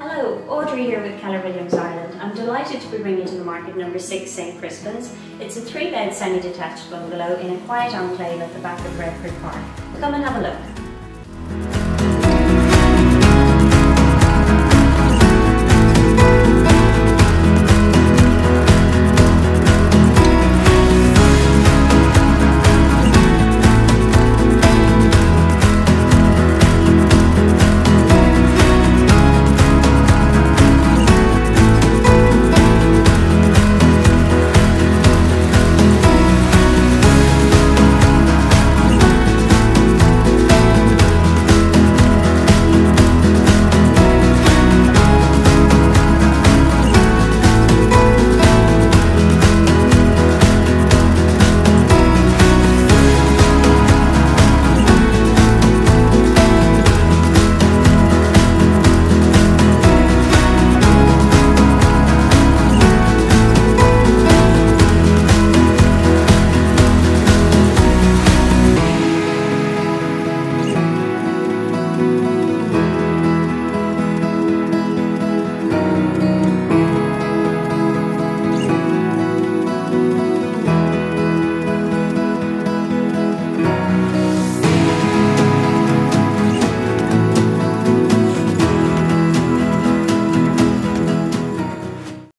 Hello, Audrey here with Keller Williams Ireland. I'm delighted to be bringing to the market number 6 St Crispin's. It's a three bed semi detached bungalow in a quiet enclave at the back of Redford Park. Come and have a look.